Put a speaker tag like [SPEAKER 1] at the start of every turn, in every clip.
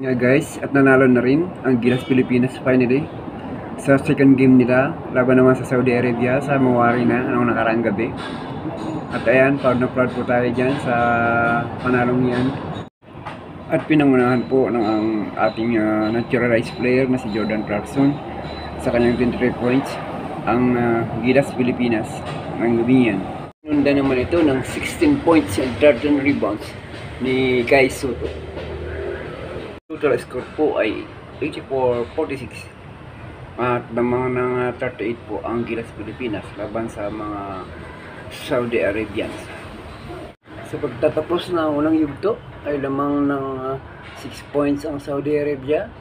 [SPEAKER 1] Nga guys, at nanalo na rin ang Gilas Pilipinas finally sa second game nila laban naman sa Saudi Arabia sa Mawari na anong nakaraang gabi. At ayan, proud na proud po tayo dyan sa panalong yan. At pinangunahan po ng ang ating ah, naturalized player na si Jordan Clarkson sa kanyang 23 points ang ah, Gilas Pilipinas ng gabi yan. Nunda naman ito ng 16 points and 13 rebounds ni Guy Soto. Total score po ay 84-46. At lamang ng ah, 38 po ang Gilas Pilipinas laban sa mga Saudi Arabians. Sa pagtatapos ng unang yugto ay lamang ng 6 points ang Saudi Arabia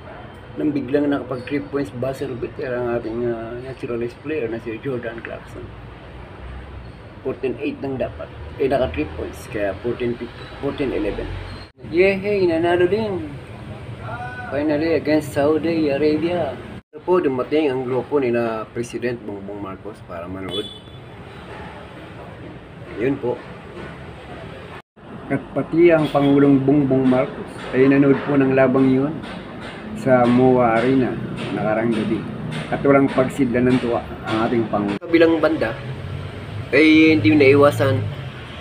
[SPEAKER 1] nang biglang nakapag 3 points buzzer beater ang ating ah, naturalized player na si Jordan Clarkson. 14-8 nang dapat. Eh, naka 3 points. Kaya 14-11. Yehey, nanalo din. Finally, against Saudi Arabia. Ito po, dumating ang grupo ni na President Bongbong Marcos para manood. Yun po. At pati ang Pangulong Bongbong Marcos ay nanood po ng labang yun sa MOA Arena nakarang gabi. At walang pagsidla ng tuwa ang ating Pangulo. Kabilang banda, ay hindi naiwasan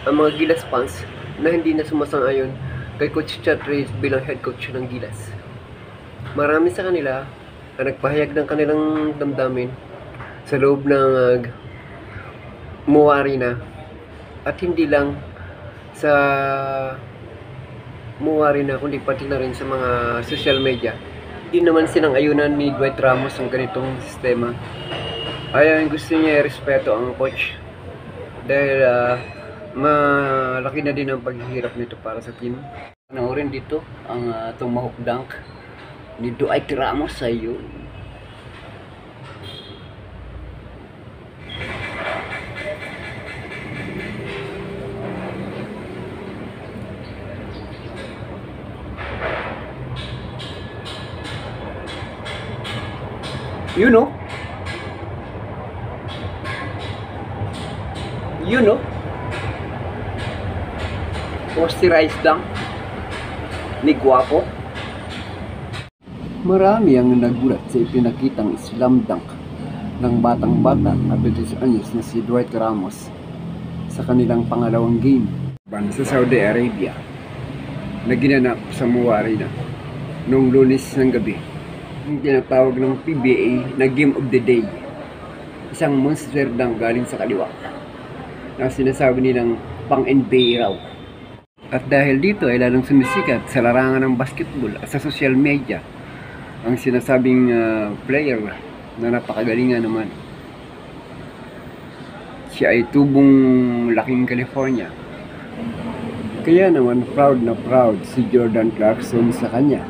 [SPEAKER 1] ang mga Gilas fans na hindi na sumasang-ayon kay Coach Chad bilang head coach ng Gilas. Marami sa kanila ang nagpahayag ng kanilang damdamin sa loob ng uh, Muwari na at hindi lang sa Muwari na kundi pati na rin sa mga social media. Hindi naman sinang-ayunan ni Dwight Ramos ang ganitong sistema. Ayaw gusto niya i-respeto ang coach dahil ah, malaki na din ang paghihirap nito para sa team. Panoorin dito ang uh, tomahawk dunk ni Dwight Ramos sa iyo. You know? You know? Posterized lang ni Guapo. Marami ang nagulat sa ipinakitang slam dunk ng batang-bata at 20 anyos na si Dwight Ramos sa kanilang pangalawang game sa Saudi Arabia na ginanap sa Muwari na noong lunes ng gabi. Yung tinatawag ng PBA na Game of the Day. Isang monster dunk galing sa kaliwa na sinasabi nilang pang NBA raw. At dahil dito ay lalong sumisikat sa larangan ng basketball at sa social media ang sinasabing ah, player na napakagalingan naman. Siya ay tubong laking California. Kaya naman proud na proud si Jordan Clarkson sa kanya.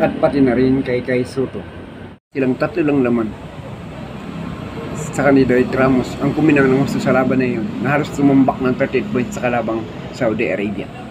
[SPEAKER 1] At pati na rin kay Kai Soto. Silang tatlo lang laman sa kanila ay Ramos ang kuminang ng sa laban na yun na halos tumambak ng 38 points sa kalabang Saudi Arabia.